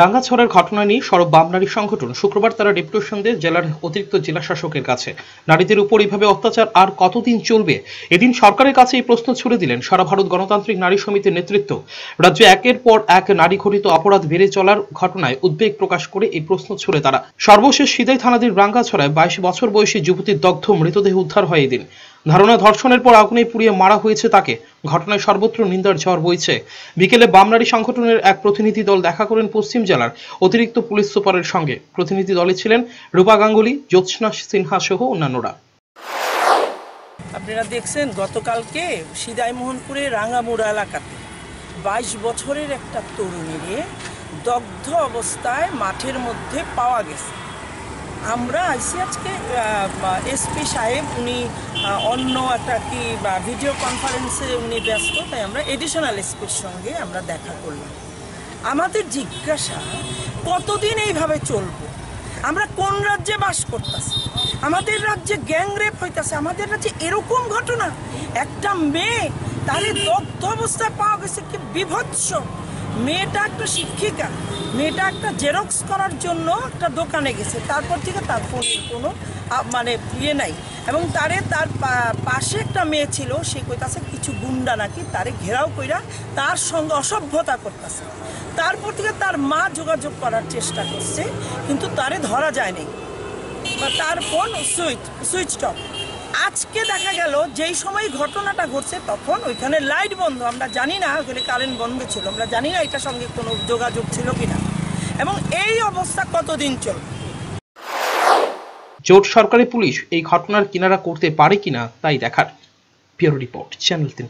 রাঙ্গাছড়ার ঘটনা নিয়ে সরব বাম নারী সংগঠন শুক্রবার তারা ডেপুটেশন দেয় জেলার অতিরিক্ত জেলা শাসকের কাছে। নারীদের উপর এইভাবে অত্যাচার আর কতদিন চলবে? এদিন সরকারের কাছে এই প্রশ্ন ছুড়ে দিলেন সারা ভারত গণতান্ত্রিক নারী সমিতির নেতৃত্ব। রাজ্যে একের পর এক নারী ঘটিত অপরাধ বেড়ে চলার ঘটনায় উদ্বেগ প্রকাশ করে এই প্রশ্ন ছুড়ে তারা। সর্বশেষ সিদাই থানাধীন রাঙ্গাছড়ায় বাইশ বছর বয়সী যুবতীর দগ্ধ মৃতদেহ উদ্ধার হয় এদিন। ধারণা ধর্ষণের পর আগুনে পুড়িয়ে মারা হয়েছে তাকে। ঘটনায় সর্বত্র নিন্দার ঝড় বইছে। বিকেলে বামনারী সংগঠনের এক প্রতিনিধি দল দেখা করেন পশ্চিম জেলার অতিরিক্ত পুলিশ সুপারের সঙ্গে। প্রতিনিধি দলে ছিলেন রূপা গাঙ্গুলি, জ্যোৎস্না সিনহা সহ অন্যান্যরা। আপনারা দেখছেন, গতকালকে সিদাইমোহনপুরে রাঙ্গামুড়া এলাকাতে বাইশ বছরের একটা তরুণীরে দগ্ধ অবস্থায় মাঠের মধ্যে পাওয়া গেছে। আমরা আইসি আজকে এসপি সাহেব, উনি অন্য একটা কি ভিডিও কনফারেন্সে উনি ব্যস্ত, তাই আমরা এডিশনাল এসপির সঙ্গে আমরা দেখা করলাম। আমাদের জিজ্ঞাসা, কতদিন এইভাবে চলবো? আমরা কোন রাজ্যে বাস করতেছি? আমাদের রাজ্যে গ্যাং রেপ হইতাছে, আমাদের রাজ্যে এরকম ঘটনা। একটা মেয়ে তাহলে দগ্ধ অবস্থায় পাওয়া গেছে কি বিভৎস। মেয়েটা একটা শিক্ষিকা, মেয়েটা একটা জেরক্স করার জন্য একটা দোকানে গেছে। তারপর থেকে তার ফোনের কোনো মানে ইয়ে নাই। এবং তারে তার পাশে একটা মেয়ে ছিল, সে কইতাছে কিছু গুন্ডা নাকি, তারে ঘেরাও কইরা তার সঙ্গে অসভ্যতা করতেছে। তারপর থেকে তার মা যোগাযোগ করার চেষ্টা করছে, কিন্তু তারে ধরা যায়নি বা তার ফোন সুইচ সুইচ অফ। আজকে দেখা গেল, যেই সময় ঘটনাটা ঘটছে তখন ওইখানে লাইট বন্ধ। আমরা জানি না ওখানে কারেন্ট বন্ধ ছিল। আমরা জানি না এটার সঙ্গে কোনো যোগাযোগ ছিল কিনা। এবং এই অবস্থা কতদিন চল জোট সরকারি পুলিশ এই ঘটনার কিনারা করতে পারে কিনা তাই দেখার পিওর রিপোর্ট, চ্যানেল তিন